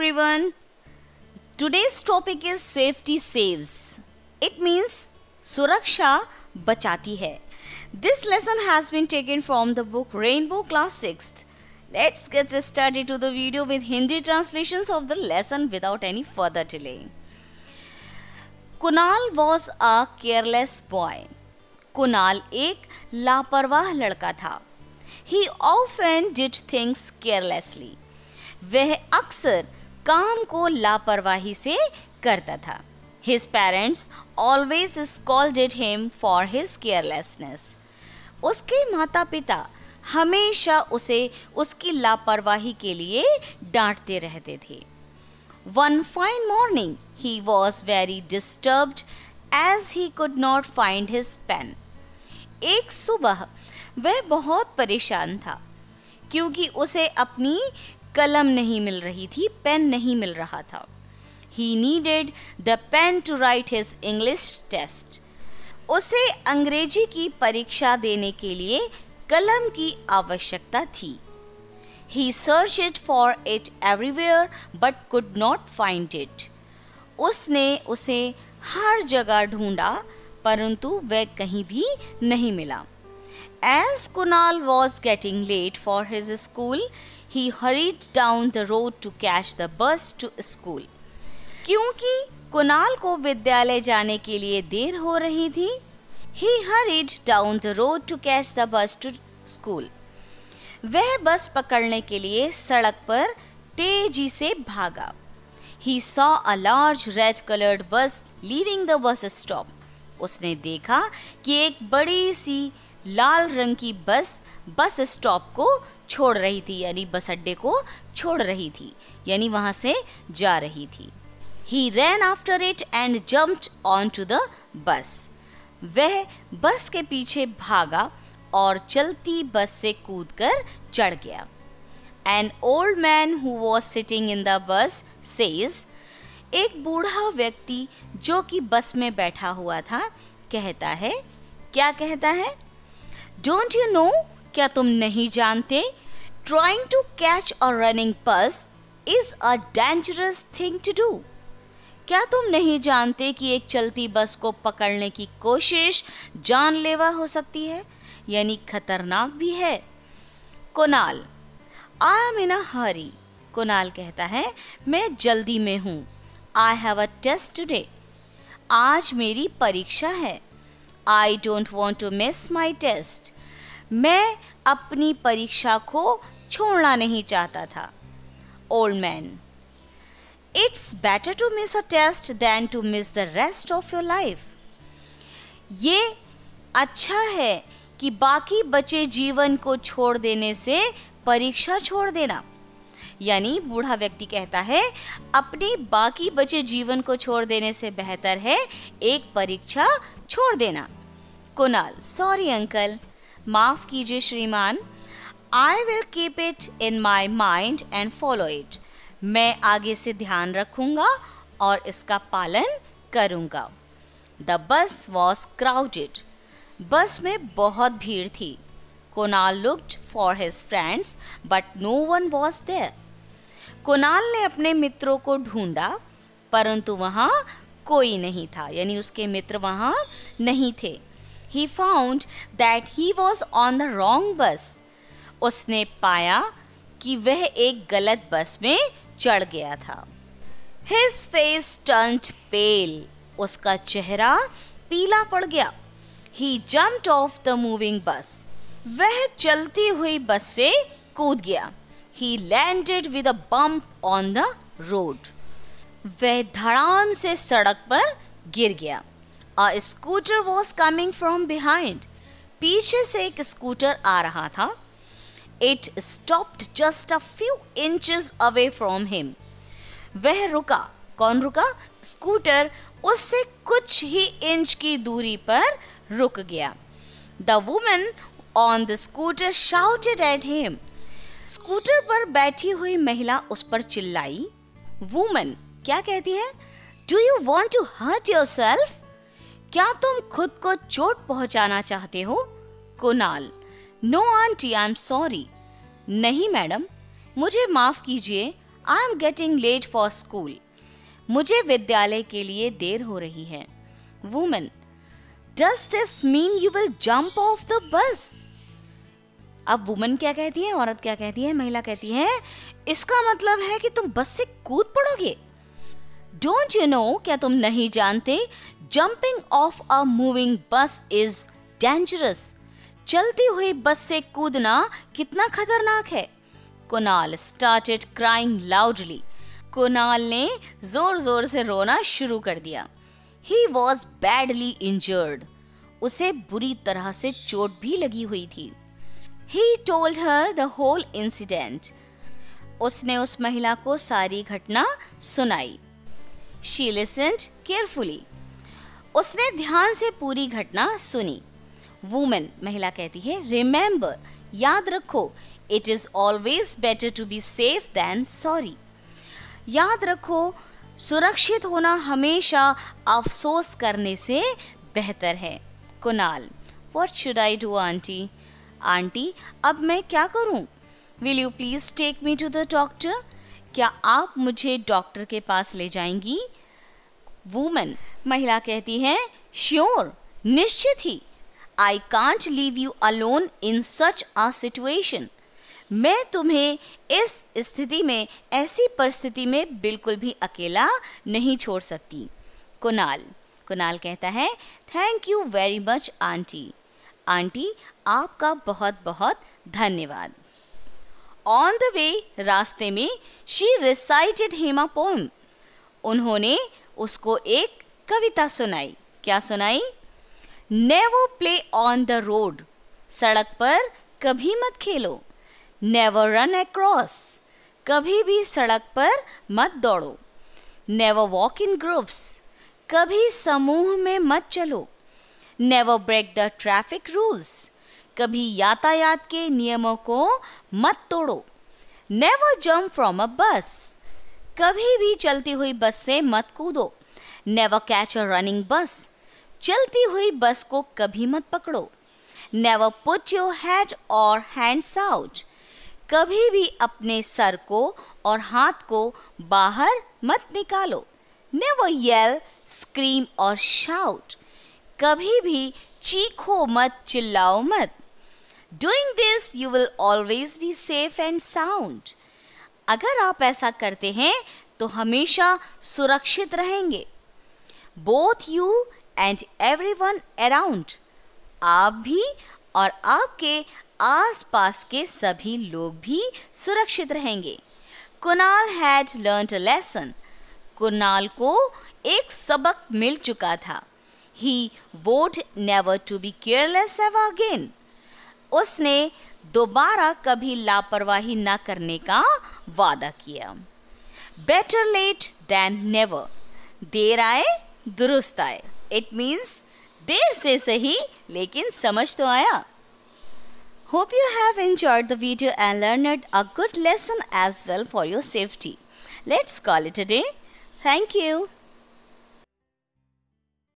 everyone. Today's topic is safety saves. It means suraksha bachati hai. This lesson has been taken from the book Rainbow Class 6th. Let's get started to the video with Hindi translations of the lesson without any further delay. Kunal was a careless boy. Kunal एक लापरवाह लड़का था He often did things carelessly. वह अक्सर काम को लापरवाही से करता था। His parents always called him for his carelessness उसके माता पिता हमेशा उसे उसकी लापरवाही के लिए डांटते रहते थे। One fine morning he was very disturbed as he could not find his pen एक सुबह वह बहुत परेशान था, क्योंकि उसे अपनी कलम नहीं मिल रही थी, पेन नहीं मिल रहा था। He needed the pen to write his English test उसे अंग्रेज़ी की परीक्षा देने के लिए कलम की आवश्यकता थी। He search it for it everywhere but could not find it उसने उसे हर जगह ढूंढा, परंतु वह कहीं भी नहीं मिला। As Kunal was getting late for his school, he hurried down the road to catch the bus to school. क्योंकि कुणाल को विद्यालय जाने के लिए देर हो रही थी he hurried down the road to catch the bus to school वह बस पकड़ने के लिए सड़क पर तेज़ी से भागा। He saw a large red coloured bus leaving the bus stop उसने देखा कि एक बड़ी सी लाल रंग की बस बस स्टॉप को छोड़ रही थी, यानी बस अड्डे को छोड़ रही थी, यानी वहाँ से जा रही थी। He ran after it and jumped on to the bus वह बस के पीछे भागा और चलती बस से कूद कर चढ़ गया। An old man who was sitting in the bus says एक बूढ़ा व्यक्ति जो कि बस में बैठा हुआ था, कहता है, क्या कहता है? डोंट यू नो क्या तुम नहीं जानते? Trying to catch a running bus is a dangerous thing to do क्या तुम नहीं जानते कि एक चलती बस को पकड़ने की कोशिश जानलेवा हो सकती है? यानी खतरनाक भी है। Kunal I am in a hurry Kunal कहता है, मैं जल्दी में हूँ। I have a test today आज मेरी परीक्षा है। I don't want to miss my test मैं अपनी परीक्षा को छोड़ना नहीं चाहता था। Old man it's better to miss a test than to miss the rest of your life ये अच्छा है कि बाकी बचे जीवन को छोड़ देने से परीक्षा छोड़ देना। यानी बूढ़ा व्यक्ति कहता है, अपने बाकी बचे जीवन को छोड़ देने से बेहतर है एक परीक्षा छोड़ देना। कुनाल सॉरी अंकल माफ़ कीजिए श्रीमान I will keep it in my mind and follow it मैं आगे से ध्यान रखूँगा और इसका पालन करूँगा। द बस वॉज़ क्राउडेड बस में बहुत भीड़ थी। Kunal looked for his friends but no one was there Kunal ने अपने मित्रों को ढूंढा, परंतु वहाँ कोई नहीं था, यानी उसके मित्र वहाँ नहीं थे he found that he was on the wrong bus. उसने पाया कि वह एक गलत बस में चढ़ गया था His face turned pale. उसका चेहरा पीला पड़ गया he jumped off the moving bus. वह चलती हुई बस से कूद गया He landed with a bump on the road. वह धड़ाम से सड़क पर गिर गया A scooter was coming from behind. पीछे से एक स्कूटर आ रहा था It stopped just a few inches away from him. वह रुका कौन रुका स्कूटर उससे कुछ ही इंच की दूरी पर रुक गया the woman on the scooter shouted at him scooter पर बैठी हुई महिला उस पर चिल्लाई, वुमन, क्या कहती है? Do you want to hurt yourself क्या तुम खुद को चोट पहुंचाना चाहते हो? Kunal no aunty I am sorry नहीं, मैडम, मुझे माफ़ कीजिए I am getting late for school मुझे विद्यालय के लिए देर हो रही है। Woman does this mean you will jump off the bus अब वुमन क्या कहती है? औरत क्या कहती है? महिला कहती है, इसका मतलब है कि तुम बस से कूद पड़ोगे। डोंट यू नो क्या तुम नहीं जानते jumping off a moving bus is dangerous चलती हुई बस से कूदना कितना खतरनाक है। Kunal started crying loudly Kunal ने ज़ोर ज़ोर से रोना शुरू कर दिया। ही वॉज़ बैडली इंजर्ड उसे बुरी तरह से चोट भी लगी हुई थी। He told her the whole incident उसने उस महिला को सारी घटना सुनाई। शी लिसेंड केयरफुली उसने ध्यान से पूरी घटना सुनी। वुमेन महिला कहती है रिमेंबर याद रखो it is always better to be safe than sorry याद रखो, सुरक्षित होना हमेशा अफसोस करने से बेहतर है। Kunal what should I do aunty? Aunty, अब मैं क्या करूँ? Will you please take me to the doctor क्या आप मुझे डॉक्टर के पास ले जाएँगी? वुमन महिला कहती है श्योर निश्चित ही। I can't leave you alone in such a situation मैं तुम्हें इस स्थिति में, ऐसी परिस्थिति में बिल्कुल भी अकेला नहीं छोड़ सकती। कुनाल कुनाल कहता है thank you very much aunty. Aunty आपका बहुत बहुत धन्यवाद। ऑन द वे रास्ते में शी रिसाइटेड हेमा पोम उन्होंने उसको एक कविता सुनाई। क्या सुनाई? Never play on the road सड़क पर कभी मत खेलो। नेवर रन अक्रॉस कभी भी सड़क पर मत दौड़ो। नेवर वॉक इन ग्रुप्स कभी समूह में मत चलो। Never break the traffic rules कभी यातायात के नियमों को मत तोड़ो। नेवर जम्प फ्रॉम अ बस कभी भी चलती हुई बस से मत कूदो। नेवर कैच अ रनिंग बस चलती हुई बस को कभी मत पकड़ो। Never put your head or hands out कभी भी अपने सर को और हाथ को बाहर मत निकालो। Never yell scream or shout कभी भी चीखो मत, चिल्लाओ मत। Doing this you will always be safe and sound अगर आप ऐसा करते हैं तो हमेशा सुरक्षित रहेंगे। Both you and everyone around आप भी और आपके आसपास के सभी लोग भी सुरक्षित रहेंगे। Kunal had learn a lesson Kunal को एक सबक मिल चुका था। He vowed never to be careless ever again उसने दोबारा कभी लापरवाही ना करने का वादा किया। बेटर लेट देन नेवर देर आए, दुरुस्त आए। इट मीन्स देर से सही, लेकिन समझ तो आया। Hope you have enjoyed the video and learn it a good lesson as well for your safety let's call it a day thank you